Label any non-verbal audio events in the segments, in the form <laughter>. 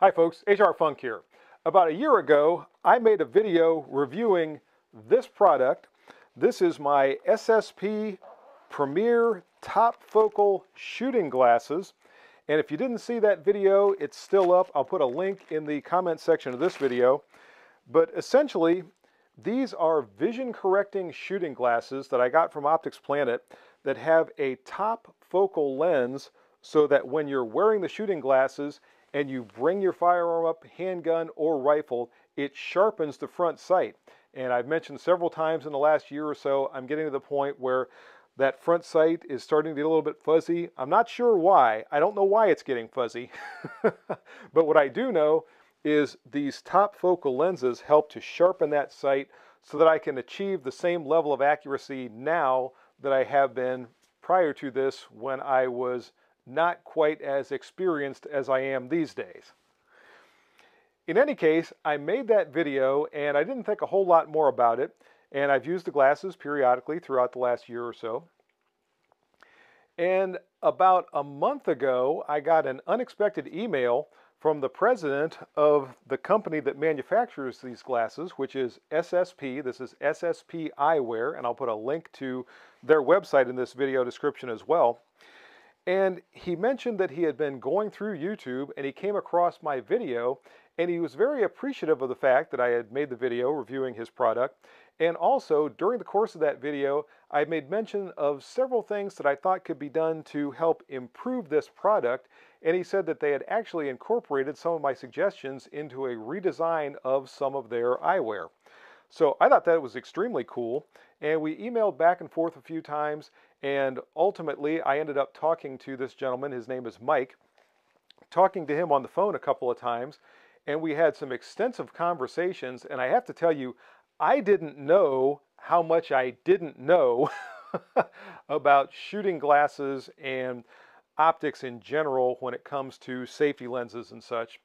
Hi folks, HR Funk here. About a year ago, I made a video reviewing this product. This is my SSP Premier Top Focal Shooting Glasses. And if you didn't see that video, it's still up. I'll put a link in the comment section of this video. But essentially, these are vision correcting shooting glasses that I got from Optics Planet that have a top focal lens so that when you're wearing the shooting glasses, and you bring your firearm up, handgun or rifle, it sharpens the front sight. And I've mentioned several times in the last year or so, I'm getting to the point where that front sight is starting to get a little bit fuzzy. I'm not sure why. I don't know why it's getting fuzzy. <laughs> but what I do know is these top focal lenses help to sharpen that sight so that I can achieve the same level of accuracy now that I have been prior to this when I was not quite as experienced as I am these days. In any case, I made that video and I didn't think a whole lot more about it, and I've used the glasses periodically throughout the last year or so. And about a month ago, I got an unexpected email from the president of the company that manufactures these glasses, which is SSP. This is SSP Eyewear, and I'll put a link to their website in this video description as well. And he mentioned that he had been going through YouTube and he came across my video and he was very appreciative of the fact that I had made the video reviewing his product. And also, during the course of that video, I made mention of several things that I thought could be done to help improve this product. And he said that they had actually incorporated some of my suggestions into a redesign of some of their eyewear. So I thought that was extremely cool. And we emailed back and forth a few times. And ultimately, I ended up talking to this gentleman. His name is Mike. Talking to him on the phone a couple of times. And we had some extensive conversations. And I have to tell you, I didn't know how much I didn't know <laughs> about shooting glasses and optics in general when it comes to safety lenses and such.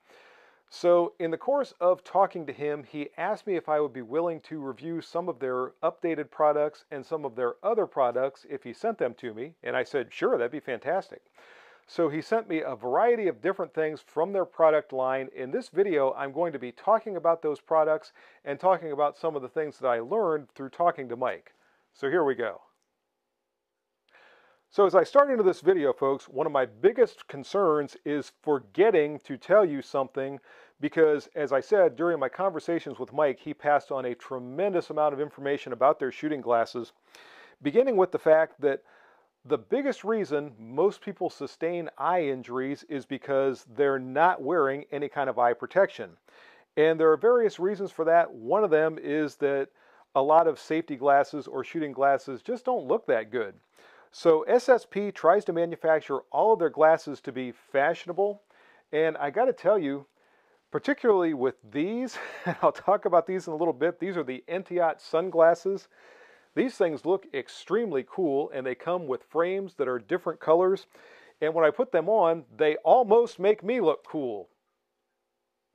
So in the course of talking to him, he asked me if I would be willing to review some of their updated products and some of their other products if he sent them to me. And I said, sure, that'd be fantastic. So he sent me a variety of different things from their product line. In this video, I'm going to be talking about those products and talking about some of the things that I learned through talking to Mike. So here we go. So as I start into this video, folks, one of my biggest concerns is forgetting to tell you something because, as I said, during my conversations with Mike, he passed on a tremendous amount of information about their shooting glasses, beginning with the fact that the biggest reason most people sustain eye injuries is because they're not wearing any kind of eye protection. And there are various reasons for that. One of them is that a lot of safety glasses or shooting glasses just don't look that good. So SSP tries to manufacture all of their glasses to be fashionable. And I got to tell you, particularly with these, <laughs> and I'll talk about these in a little bit, these are the Entiat sunglasses. These things look extremely cool and they come with frames that are different colors. And when I put them on, they almost make me look cool.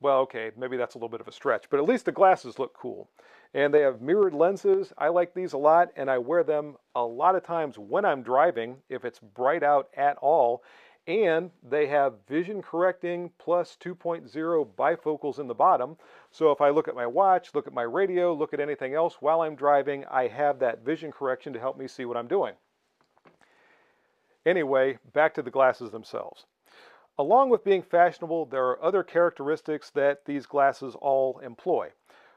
Well, okay, maybe that's a little bit of a stretch, but at least the glasses look cool. And they have mirrored lenses. I like these a lot, and I wear them a lot of times when I'm driving, if it's bright out at all. And they have vision correcting plus 2.0 bifocals in the bottom. So if I look at my watch, look at my radio, look at anything else while I'm driving, I have that vision correction to help me see what I'm doing. Anyway, back to the glasses themselves. Along with being fashionable, there are other characteristics that these glasses all employ.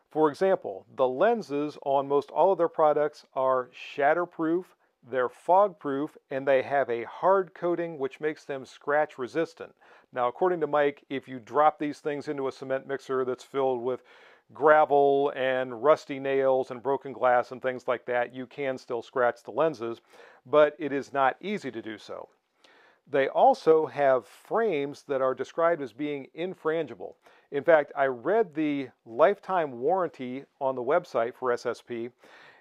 For example, the lenses on most all of their products are shatterproof, they're fog-proof, and they have a hard coating which makes them scratch resistant. Now, according to Mike, if you drop these things into a cement mixer that's filled with gravel and rusty nails and broken glass and things like that, you can still scratch the lenses, but it is not easy to do so. They also have frames that are described as being infrangible. In fact, I read the lifetime warranty on the website for SSP,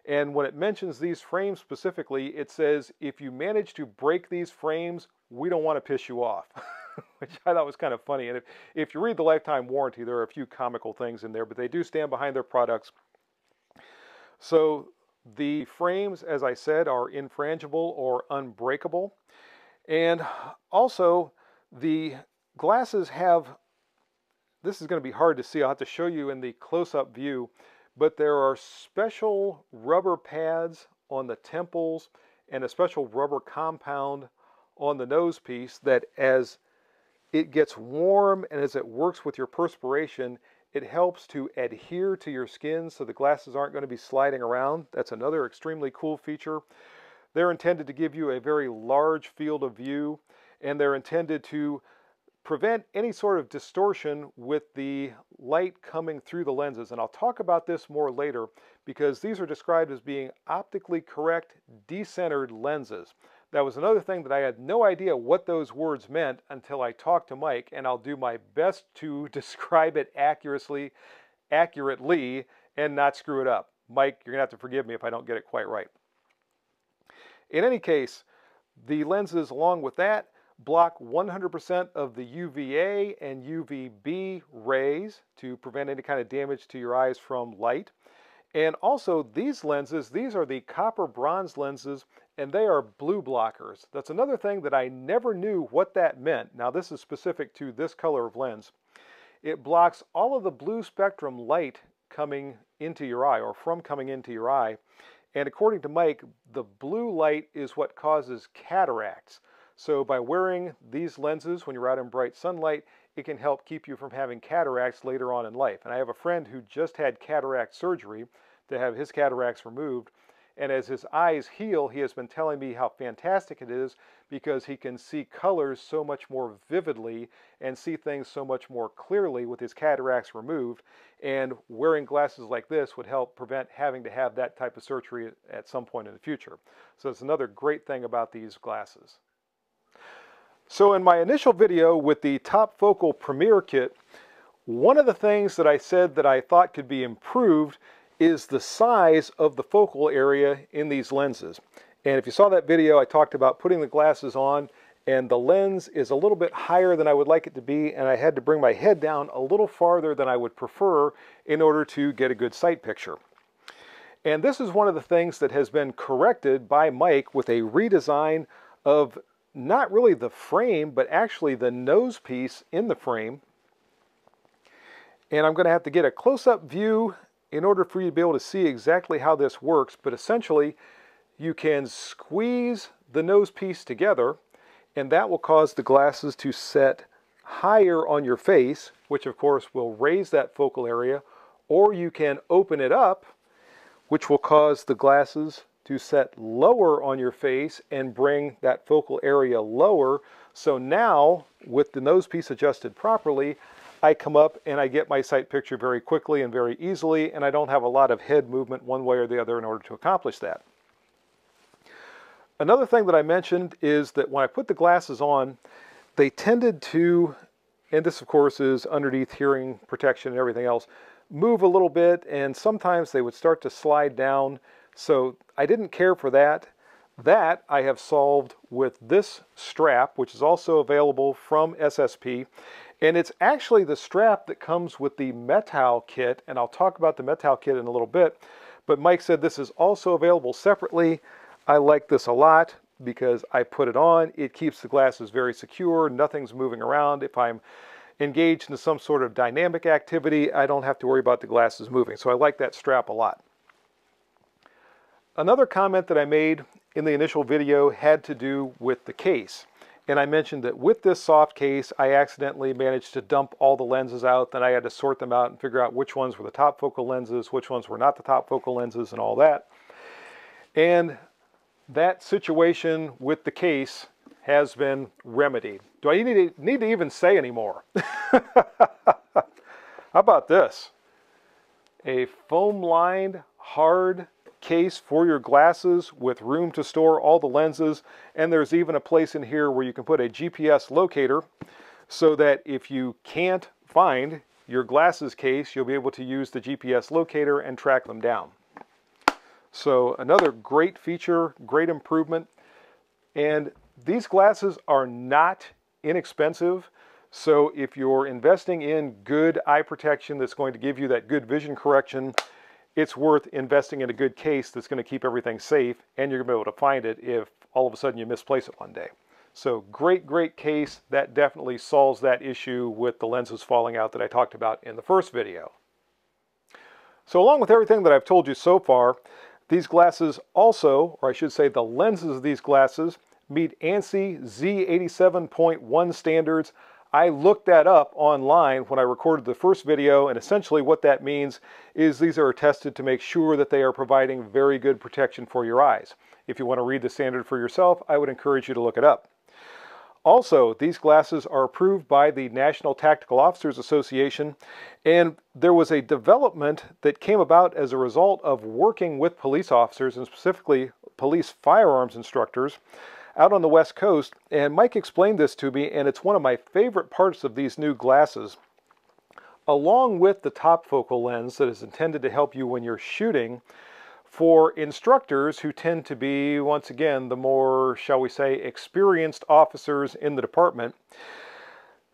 and when it mentions these frames specifically, it says if you manage to break these frames, we don't want to piss you off. <laughs> Which I thought was kind of funny. And if, if you read the lifetime warranty, there are a few comical things in there, but they do stand behind their products. So the frames, as I said, are infrangible or unbreakable. And also, the glasses have this is going to be hard to see. I'll have to show you in the close-up view, but there are special rubber pads on the temples and a special rubber compound on the nose piece that as it gets warm and as it works with your perspiration, it helps to adhere to your skin so the glasses aren't going to be sliding around. That's another extremely cool feature. They're intended to give you a very large field of view and they're intended to prevent any sort of distortion with the light coming through the lenses. And I'll talk about this more later because these are described as being optically correct decentered lenses. That was another thing that I had no idea what those words meant until I talked to Mike, and I'll do my best to <laughs> describe it accurately, accurately and not screw it up. Mike, you're gonna have to forgive me if I don't get it quite right. In any case, the lenses along with that block 100% of the UVA and UVB rays to prevent any kind of damage to your eyes from light. And also these lenses, these are the copper bronze lenses and they are blue blockers. That's another thing that I never knew what that meant. Now this is specific to this color of lens. It blocks all of the blue spectrum light coming into your eye or from coming into your eye. And according to Mike, the blue light is what causes cataracts. So by wearing these lenses when you're out in bright sunlight, it can help keep you from having cataracts later on in life. And I have a friend who just had cataract surgery to have his cataracts removed. And as his eyes heal, he has been telling me how fantastic it is because he can see colors so much more vividly and see things so much more clearly with his cataracts removed. And wearing glasses like this would help prevent having to have that type of surgery at some point in the future. So it's another great thing about these glasses. So in my initial video with the top focal Premier kit, one of the things that I said that I thought could be improved is the size of the focal area in these lenses. And if you saw that video, I talked about putting the glasses on and the lens is a little bit higher than I would like it to be and I had to bring my head down a little farther than I would prefer in order to get a good sight picture. And this is one of the things that has been corrected by Mike with a redesign of not really the frame, but actually the nose piece in the frame. And I'm going to have to get a close-up view in order for you to be able to see exactly how this works. But essentially, you can squeeze the nose piece together, and that will cause the glasses to set higher on your face, which of course will raise that focal area, or you can open it up, which will cause the glasses to set lower on your face and bring that focal area lower. So now, with the nose piece adjusted properly, I come up and I get my sight picture very quickly and very easily, and I don't have a lot of head movement one way or the other in order to accomplish that. Another thing that I mentioned is that when I put the glasses on, they tended to, and this of course is underneath hearing protection and everything else, move a little bit, and sometimes they would start to slide down so I didn't care for that. That I have solved with this strap, which is also available from SSP. And it's actually the strap that comes with the Methow kit, and I'll talk about the Methow kit in a little bit. But Mike said this is also available separately. I like this a lot because I put it on. It keeps the glasses very secure. Nothing's moving around. If I'm engaged in some sort of dynamic activity, I don't have to worry about the glasses moving. So I like that strap a lot. Another comment that I made in the initial video had to do with the case. And I mentioned that with this soft case, I accidentally managed to dump all the lenses out. Then I had to sort them out and figure out which ones were the top focal lenses, which ones were not the top focal lenses, and all that. And that situation with the case has been remedied. Do I need to, need to even say anymore? <laughs> How about this? A foam-lined, hard case for your glasses with room to store all the lenses. And there's even a place in here where you can put a GPS locator so that if you can't find your glasses case, you'll be able to use the GPS locator and track them down. So another great feature, great improvement. And these glasses are not inexpensive. So if you're investing in good eye protection that's going to give you that good vision correction, it's worth investing in a good case that's going to keep everything safe and you're going to be able to find it if all of a sudden you misplace it one day. So great, great case. That definitely solves that issue with the lenses falling out that I talked about in the first video. So along with everything that I've told you so far, these glasses also, or I should say the lenses of these glasses, meet ANSI Z87.1 standards. I looked that up online when I recorded the first video, and essentially what that means is these are tested to make sure that they are providing very good protection for your eyes. If you want to read the standard for yourself, I would encourage you to look it up. Also, these glasses are approved by the National Tactical Officers Association, and there was a development that came about as a result of working with police officers, and specifically police firearms instructors, out on the West Coast. And Mike explained this to me, and it's one of my favorite parts of these new glasses. Along with the top focal lens that is intended to help you when you're shooting, for instructors who tend to be, once again, the more, shall we say, experienced officers in the department,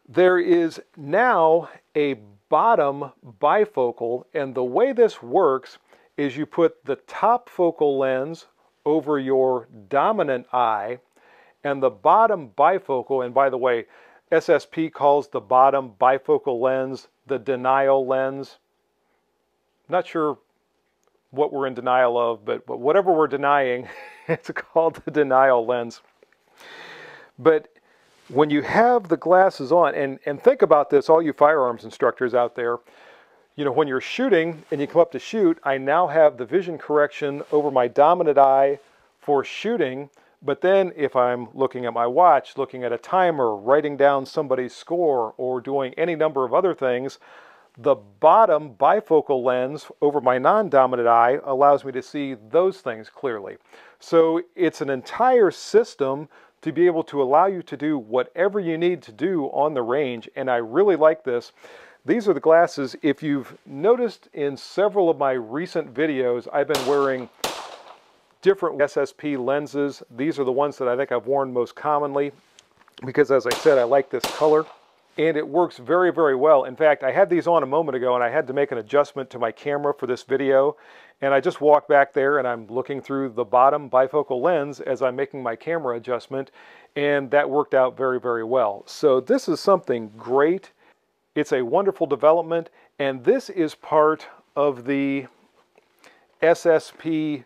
there is now a bottom bifocal, and the way this works is you put the top focal lens over your dominant eye, and the bottom bifocal, and by the way, SSP calls the bottom bifocal lens the denial lens. Not sure what we're in denial of, but, but whatever we're denying, <laughs> it's called the denial lens. But when you have the glasses on, and, and think about this, all you firearms instructors out there, you know, when you're shooting and you come up to shoot, I now have the vision correction over my dominant eye for shooting. But then if I'm looking at my watch, looking at a timer, writing down somebody's score, or doing any number of other things, the bottom bifocal lens over my non-dominant eye allows me to see those things clearly. So it's an entire system to be able to allow you to do whatever you need to do on the range, and I really like this. These are the glasses, if you've noticed in several of my recent videos, I've been wearing different SSP lenses. These are the ones that I think I've worn most commonly because as I said, I like this color and it works very, very well. In fact, I had these on a moment ago and I had to make an adjustment to my camera for this video. And I just walked back there and I'm looking through the bottom bifocal lens as I'm making my camera adjustment. And that worked out very, very well. So this is something great. It's a wonderful development. And this is part of the SSP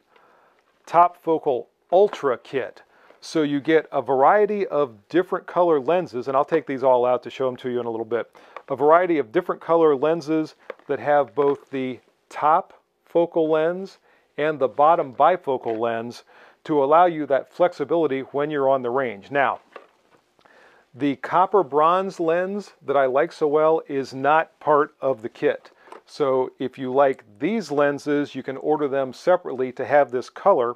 Top Focal Ultra Kit. So you get a variety of different color lenses, and I'll take these all out to show them to you in a little bit. A variety of different color lenses that have both the top focal lens and the bottom bifocal lens to allow you that flexibility when you're on the range. Now, the copper bronze lens that I like so well is not part of the kit. So if you like these lenses, you can order them separately to have this color.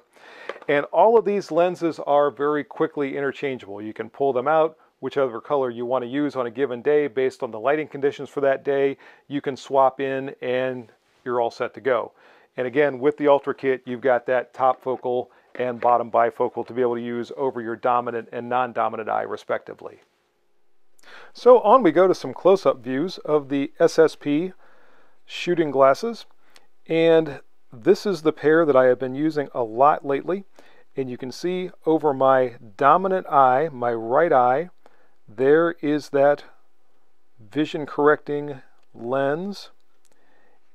And all of these lenses are very quickly interchangeable. You can pull them out, whichever color you want to use on a given day based on the lighting conditions for that day. You can swap in and you're all set to go. And again, with the Ultra Kit, you've got that top focal and bottom bifocal to be able to use over your dominant and non-dominant eye respectively. So on we go to some close-up views of the SSP shooting glasses. And this is the pair that I have been using a lot lately. And you can see over my dominant eye, my right eye, there is that vision correcting lens.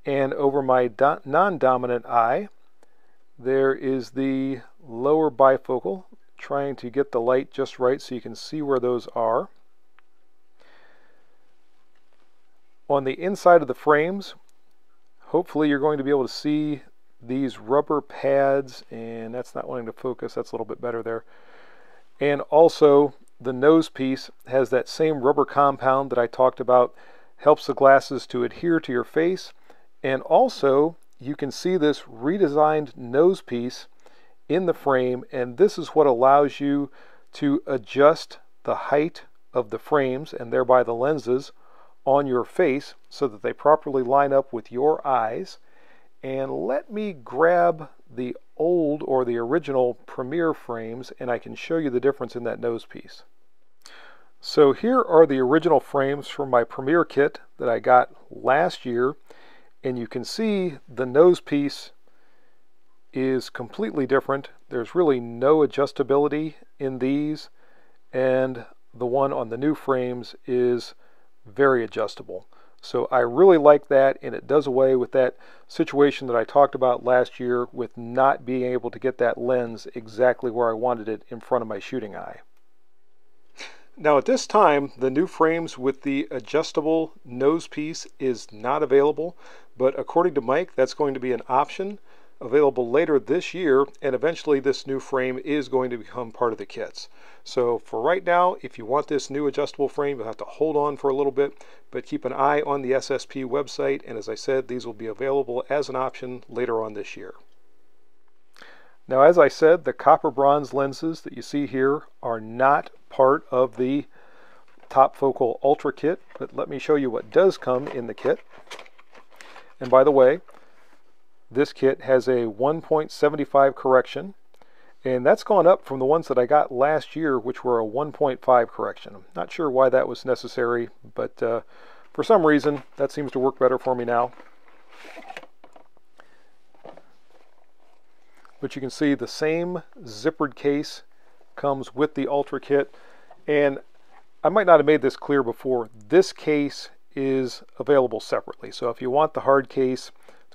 And over my non-dominant eye, there is the lower bifocal, trying to get the light just right so you can see where those are. On the inside of the frames, hopefully you're going to be able to see these rubber pads, and that's not wanting to focus, that's a little bit better there. And also the nose piece has that same rubber compound that I talked about, helps the glasses to adhere to your face, and also you can see this redesigned nose piece in the frame, and this is what allows you to adjust the height of the frames and thereby the lenses on your face so that they properly line up with your eyes and let me grab the old or the original Premier frames and I can show you the difference in that nose piece. So here are the original frames from my Premier kit that I got last year and you can see the nose piece is completely different. There's really no adjustability in these and the one on the new frames is very adjustable. So I really like that, and it does away with that situation that I talked about last year with not being able to get that lens exactly where I wanted it in front of my shooting eye. Now at this time, the new frames with the adjustable nose piece is not available, but according to Mike, that's going to be an option available later this year, and eventually this new frame is going to become part of the kits. So for right now, if you want this new adjustable frame, you'll have to hold on for a little bit, but keep an eye on the SSP website, and as I said, these will be available as an option later on this year. Now, as I said, the copper bronze lenses that you see here are not part of the top focal ultra kit, but let me show you what does come in the kit. And by the way, this kit has a 1.75 correction, and that's gone up from the ones that I got last year, which were a 1.5 correction. I'm not sure why that was necessary, but uh, for some reason, that seems to work better for me now. But you can see the same zippered case comes with the Ultra kit. And I might not have made this clear before. This case is available separately. So if you want the hard case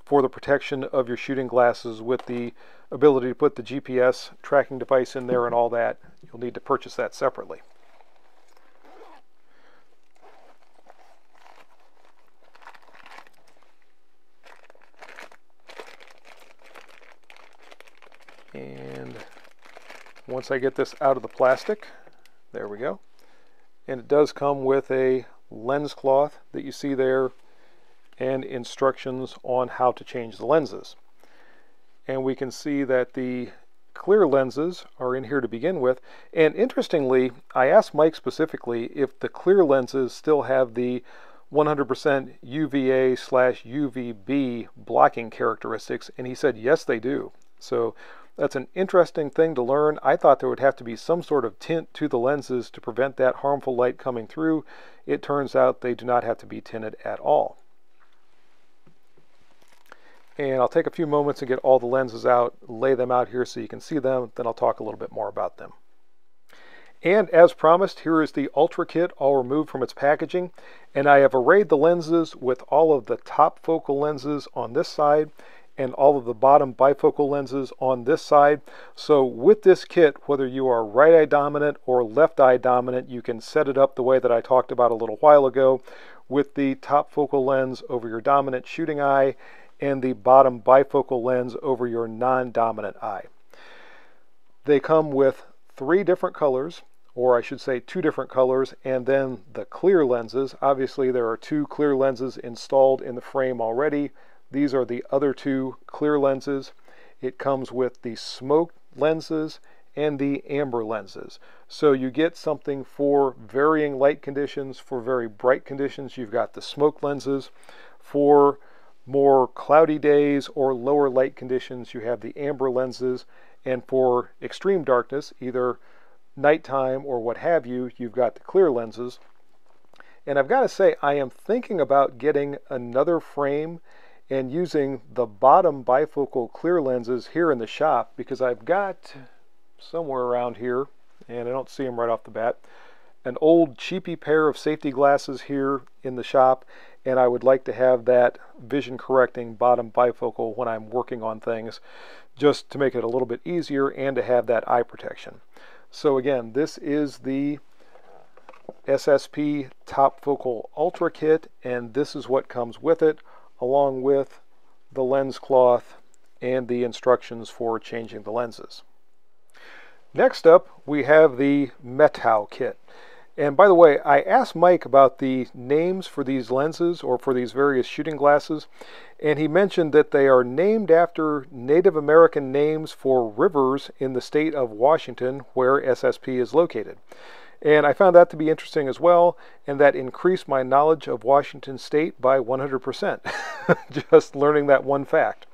for the protection of your shooting glasses with the ability to put the GPS tracking device in there and all that, you'll need to purchase that separately. And once I get this out of the plastic, there we go. And it does come with a lens cloth that you see there and instructions on how to change the lenses. And we can see that the clear lenses are in here to begin with. And interestingly, I asked Mike specifically if the clear lenses still have the 100% UVA slash UVB blocking characteristics, and he said yes, they do. So that's an interesting thing to learn. I thought there would have to be some sort of tint to the lenses to prevent that harmful light coming through. It turns out they do not have to be tinted at all. And I'll take a few moments to get all the lenses out, lay them out here so you can see them, then I'll talk a little bit more about them. And as promised, here is the Ultra Kit all removed from its packaging. And I have arrayed the lenses with all of the top focal lenses on this side and all of the bottom bifocal lenses on this side. So with this kit, whether you are right eye dominant or left eye dominant, you can set it up the way that I talked about a little while ago with the top focal lens over your dominant shooting eye and the bottom bifocal lens over your non-dominant eye. They come with three different colors, or I should say two different colors, and then the clear lenses. Obviously there are two clear lenses installed in the frame already. These are the other two clear lenses. It comes with the smoke lenses and the amber lenses. So you get something for varying light conditions, for very bright conditions. You've got the smoke lenses. For more cloudy days or lower light conditions, you have the amber lenses. And for extreme darkness, either nighttime or what have you, you've got the clear lenses. And I've got to say, I am thinking about getting another frame and using the bottom bifocal clear lenses here in the shop because I've got somewhere around here, and I don't see them right off the bat, an old cheapy pair of safety glasses here in the shop, and I would like to have that vision correcting bottom bifocal when I'm working on things just to make it a little bit easier and to have that eye protection. So again, this is the SSP Top Focal Ultra Kit, and this is what comes with it, along with the lens cloth and the instructions for changing the lenses. Next up, we have the Methow kit. And by the way, I asked Mike about the names for these lenses or for these various shooting glasses, and he mentioned that they are named after Native American names for rivers in the state of Washington where SSP is located. And I found that to be interesting as well, and that increased my knowledge of Washington state by 100%, <laughs> just learning that one fact.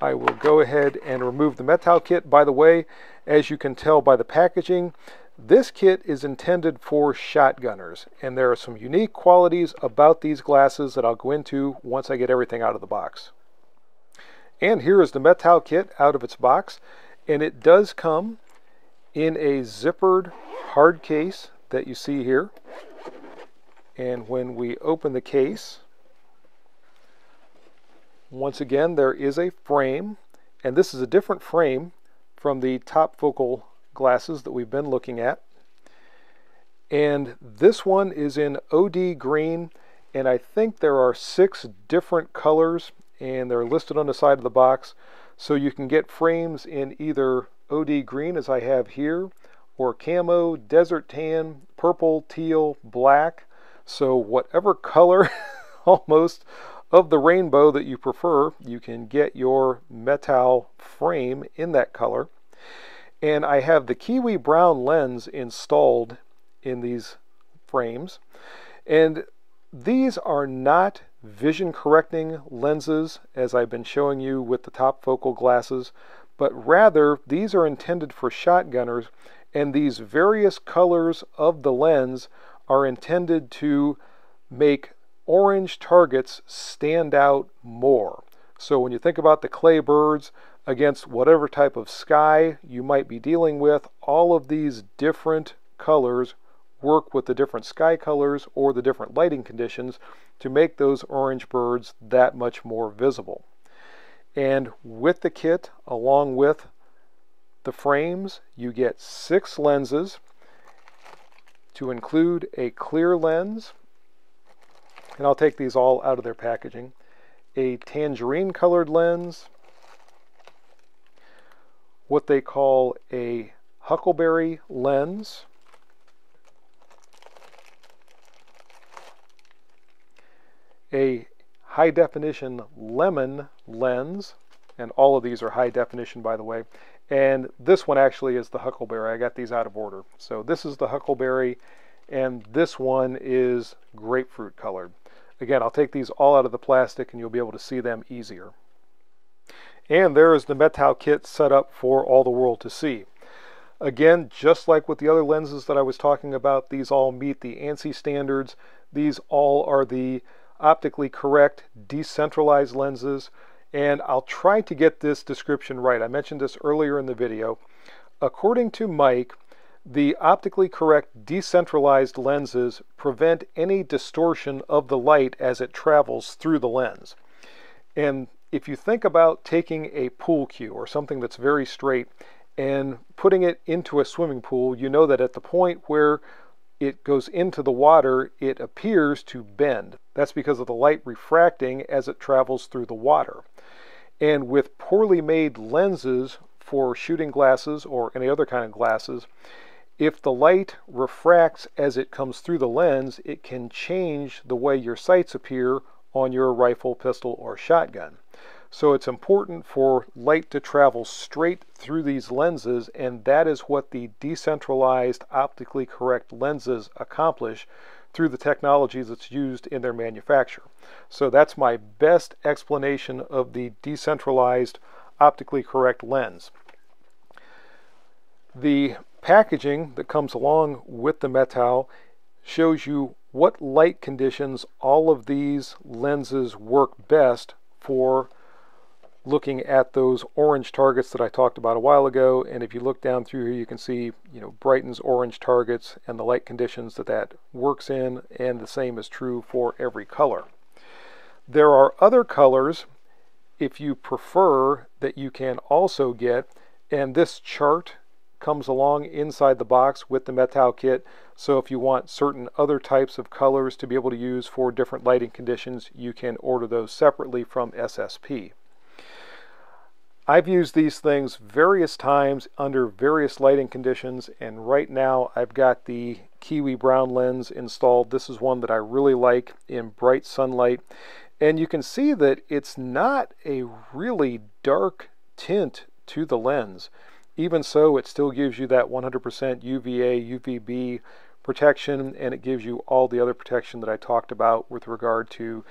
I will go ahead and remove the Methow kit. By the way, as you can tell by the packaging, this kit is intended for shotgunners, and there are some unique qualities about these glasses that I'll go into once I get everything out of the box. And here is the Methow kit out of its box, and it does come in a zippered hard case that you see here. And when we open the case, once again, there is a frame, and this is a different frame from the top focal glasses that we've been looking at. And this one is in OD green, and I think there are six different colors, and they're listed on the side of the box. So you can get frames in either OD green, as I have here, or camo, desert tan, purple, teal, black. So whatever <laughs> color almost of the rainbow that you prefer, you can get your Methow frame in that color. And I have the Kiwi Brown lens installed in these frames. And these are not vision correcting lenses as I've been showing you with the top focal glasses, but rather these are intended for shotgunners and these various colors of the lens are intended to make orange targets stand out more. So when you think about the clay birds against whatever type of sky you might be dealing with, all of these different colors work with the different sky colors or the different lighting conditions to make those orange birds that much more visible. And with the kit, along with the frames, you get six lenses to include a clear lens, and I'll take these all out of their packaging, a tangerine colored lens, what they call a huckleberry lens, a high definition lemon lens, and all of these are high definition by the way, and this one actually is the huckleberry. I got these out of order. So this is the huckleberry, and this one is grapefruit colored. Again, I'll take these all out of the plastic and you'll be able to see them easier. And there is the Methow kit set up for all the world to see. Again, just like with the other lenses that I was talking about, these all meet the ANSI standards. These all are the optically correct decentralized lenses. And I'll try to get this description right. I mentioned this earlier in the video. According to Mike, the optically correct decentralized lenses prevent any distortion of the light as it travels through the lens. And if you think about taking a pool cue or something that's very straight and putting it into a swimming pool, you know that at the point where it goes into the water, it appears to bend. That's because of the light refracting as it travels through the water. And with poorly made lenses for shooting glasses or any other kind of glasses, if the light refracts as it comes through the lens, it can change the way your sights appear on your rifle, pistol, or shotgun. So it's important for light to travel straight through these lenses, and that is what the decentralized optically correct lenses accomplish through the technologies that's used in their manufacture. So that's my best explanation of the decentralized optically correct lens. The packaging that comes along with the Methow shows you what light conditions all of these lenses work best for looking at those orange targets that I talked about a while ago. And if you look down through here, you can see, you know, Brighton's orange targets and the light conditions that that works in. And the same is true for every color. There are other colors, if you prefer, that you can also get. And this chart comes along inside the box with the Methow kit. So if you want certain other types of colors to be able to use for different lighting conditions, you can order those separately from SSP. I've used these things various times under various lighting conditions and right now I've got the Kiwi Brown lens installed. This is one that I really like in bright sunlight and you can see that it's not a really dark tint to the lens. Even so, it still gives you that 100% UVA, UVB protection, and it gives you all the other protection that I talked about with regard to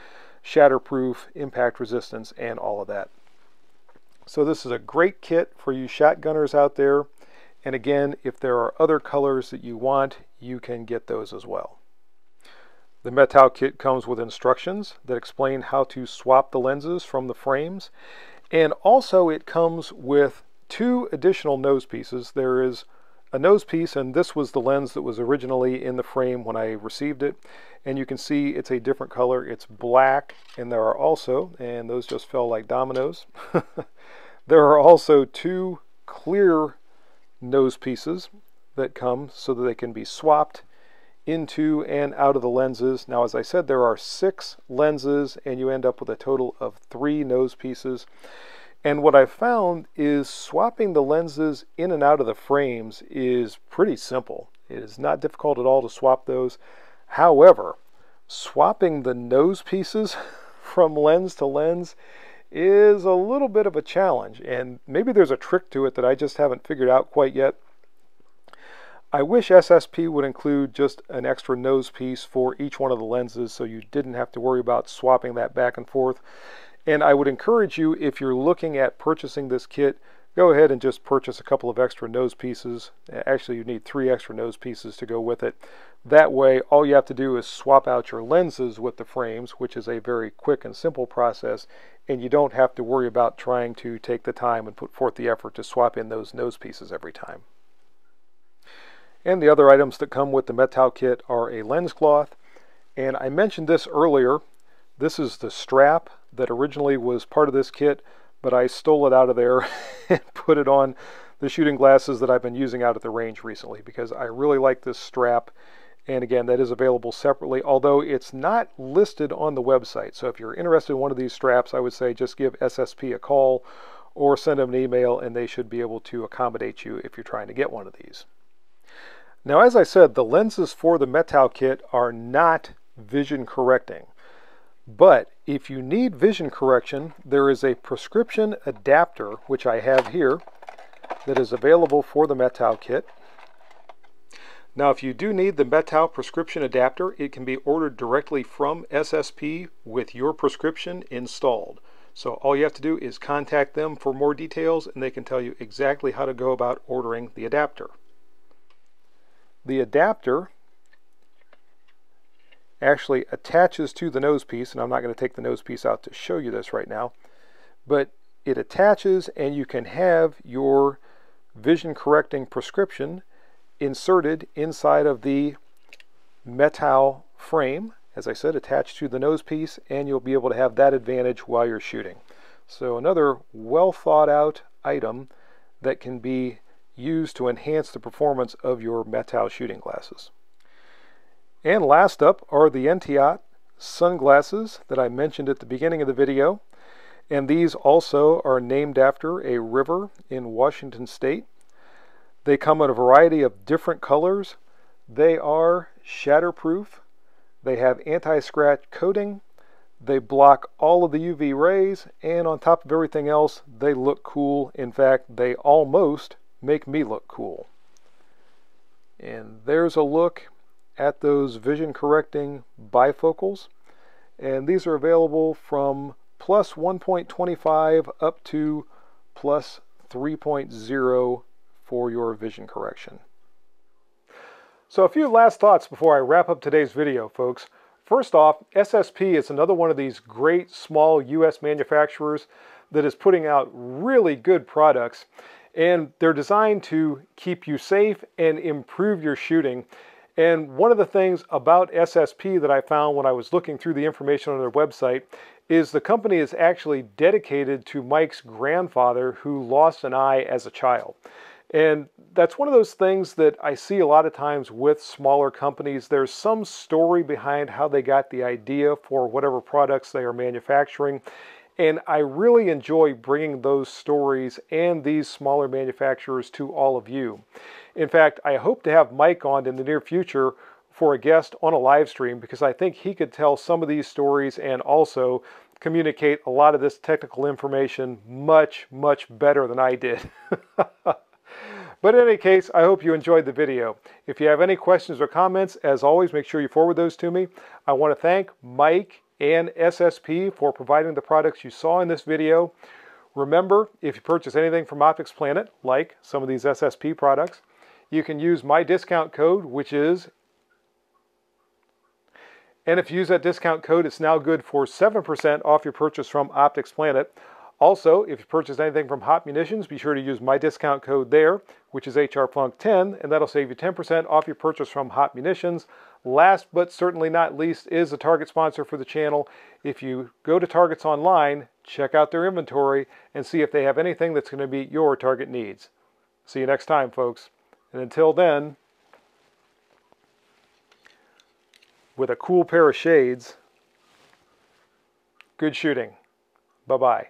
shatterproof, impact resistance, and all of that. So this is a great kit for you shotgunners out there. And again, if there are other colors that you want, you can get those as well. The Methow kit comes with instructions that explain how to swap the lenses from the frames. And also it comes with two additional nose pieces. There is a nose piece, and this was the lens that was originally in the frame when I received it. And you can see it's a different color. It's black, and there are also, and those just fell like dominoes, <laughs> there are also two clear nose pieces that come so that they can be swapped into and out of the lenses. Now, as I said, there are six lenses, and you end up with a total of three nose pieces. And what I've found is swapping the lenses in and out of the frames is pretty simple. It is not difficult at all to swap those. However, swapping the nose pieces <laughs> from lens to lens is a little bit of a challenge. And maybe there's a trick to it that I just haven't figured out quite yet. I wish SSP would include just an extra nose piece for each one of the lenses so you didn't have to worry about swapping that back and forth. And I would encourage you, if you're looking at purchasing this kit, go ahead and just purchase a couple of extra nose pieces. Actually, you need three extra nose pieces to go with it. That way, all you have to do is swap out your lenses with the frames, which is a very quick and simple process, and you don't have to worry about trying to take the time and put forth the effort to swap in those nose pieces every time. And the other items that come with the Methow kit are a lens cloth, and I mentioned this earlier. This is the strap that originally was part of this kit, but I stole it out of there <laughs> and put it on the shooting glasses that I've been using out at the range recently because I really like this strap. And again, that is available separately, although it's not listed on the website. So if you're interested in one of these straps, I would say just give SSP a call or send them an email and they should be able to accommodate you if you're trying to get one of these. Now, as I said, the lenses for the Methow kit are not vision correcting. But if you need vision correction, there is a prescription adapter, which I have here, that is available for the Methow kit. Now, if you do need the Methow prescription adapter, it can be ordered directly from SSP with your prescription installed. So all you have to do is contact them for more details and they can tell you exactly how to go about ordering the adapter. The adapter actually attaches to the nose piece, and I'm not going to take the nose piece out to show you this right now, but it attaches and you can have your vision correcting prescription inserted inside of the Methow frame, as I said, attached to the nose piece, and you'll be able to have that advantage while you're shooting. So another well thought out item that can be used to enhance the performance of your Methow shooting glasses. And last up are the Entiat sunglasses that I mentioned at the beginning of the video. And these also are named after a river in Washington State. They come in a variety of different colors. They are shatterproof. They have anti-scratch coating. They block all of the UV rays. And on top of everything else, they look cool. In fact, they almost make me look cool. And there's a look at those vision correcting bifocals. And these are available from plus 1.25 up to plus 3.0 for your vision correction. So a few last thoughts before I wrap up today's video, folks. First off, SSP is another one of these great small US manufacturers that is putting out really good products and they're designed to keep you safe and improve your shooting and one of the things about SSP that I found when I was looking through the information on their website is the company is actually dedicated to Mike's grandfather who lost an eye as a child. And that's one of those things that I see a lot of times with smaller companies. There's some story behind how they got the idea for whatever products they are manufacturing. And I really enjoy bringing those stories and these smaller manufacturers to all of you. In fact, I hope to have Mike on in the near future for a guest on a live stream because I think he could tell some of these stories and also communicate a lot of this technical information much, much better than I did. <laughs> but in any case, I hope you enjoyed the video. If you have any questions or comments, as always, make sure you forward those to me. I want to thank Mike and SSP for providing the products you saw in this video. Remember, if you purchase anything from Optics Planet, like some of these SSP products, you can use my discount code, which is, and if you use that discount code, it's now good for 7% off your purchase from Optics Planet. Also, if you purchase anything from HOP Munitions, be sure to use my discount code there, which is HRFUNK10, and that'll save you 10% off your purchase from HOP Munitions. Last but certainly not least is a Target sponsor for the channel. If you go to Targets Online, check out their inventory and see if they have anything that's going to meet your Target needs. See you next time, folks. And until then, with a cool pair of shades, good shooting. Bye-bye.